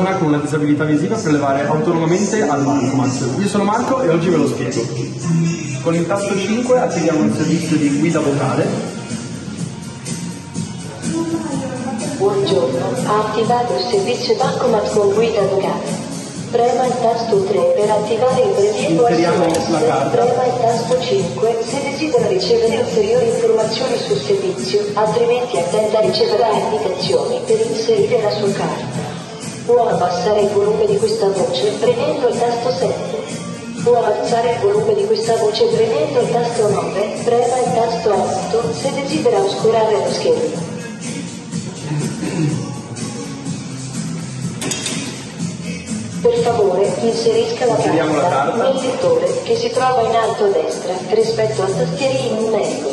persona con una disabilità visiva prelevare autonomamente al bancomat. Io sono Marco e oggi ve lo spiego. Con il tasto 5 attiviamo il servizio di guida vocale. Buongiorno, ha attivato il servizio bancomat con guida vocale. Prema il tasto 3 per attivare il prelievo Inseriamo SMS. la carta. Prema il tasto 5 se desidera ricevere ulteriori informazioni sul servizio, altrimenti attenda riceverà indicazioni per inserire la sua carta. Può abbassare il volume di questa voce premendo il tasto 7. Può alzare il volume di questa voce premendo il tasto 9, prema il tasto 8 se desidera oscurare lo schermo. Per favore, inserisca la carta nel lettore che si trova in alto a destra rispetto al tastierino numerico.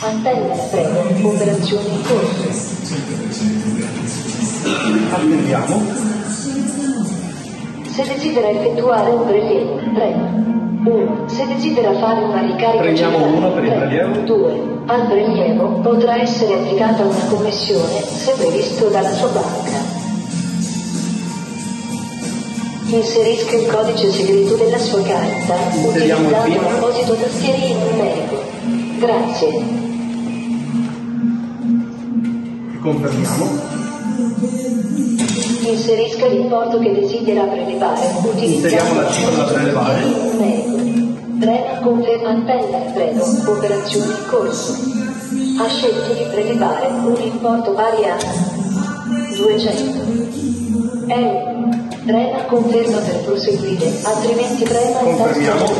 Attenda, prego, operazioni in corso. Attendiamo. Se desidera effettuare un prelievo, prego. 1. Se desidera fare una ricarica Premiamo generale, uno per il prelievo. 2. Al prelievo potrà essere applicata una commissione se previsto dalla sua banca. Inserisca il codice segreto della sua carta Inseriamo il utilizzando PIN. l'apposito tastierino numerico. Grazie. Confermiamo. Inserisca l'importo che desidera prelevare Inseriamo la cifra da prelevare. Prema conferma antenne, prego, operazione in corso. Ha scelto di prelevare un importo pari a 200 euro. Prema conferma per proseguire, altrimenti prema il tasto.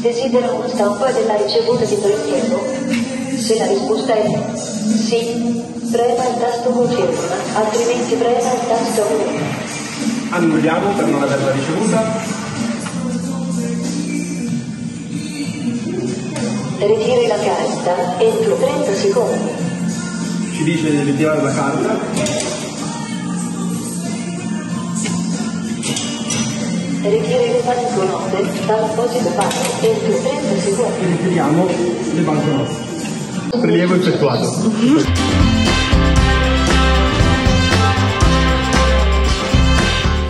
Desidera uno stampo della ricevuta di prelievo? Se la risposta è sì, prema il tasto conferma, altrimenti prema il tasto 1. Annulliamo per non averla ricevuta. Ritiri la carta entro 30 secondi. Ci dice di ritirare la carta. Ritiri le banconote dall'apposito banco entro 30 secondi. E ritiriamo le banconote. Prelievo effettuato.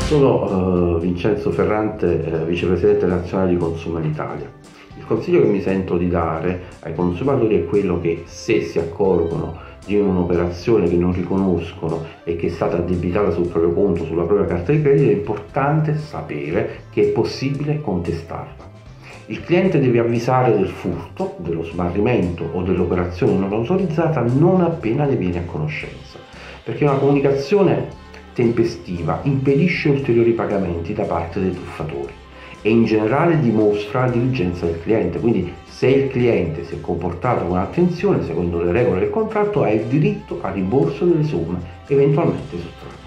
Sono eh, Vincenzo Ferrante, eh, vicepresidente nazionale di Consuma Italia. Il consiglio che mi sento di dare ai consumatori è quello che se si accorgono di un'operazione che non riconoscono e che è stata addebitata sul proprio conto, sulla propria carta di credito, è importante sapere che è possibile contestarla. Il cliente deve avvisare del furto, dello smarrimento o dell'operazione non autorizzata non appena ne viene a conoscenza, perché una comunicazione tempestiva impedisce ulteriori pagamenti da parte dei truffatori e in generale dimostra la diligenza del cliente. Quindi se il cliente si è comportato con attenzione secondo le regole del contratto ha il diritto al rimborso delle somme eventualmente sottratte.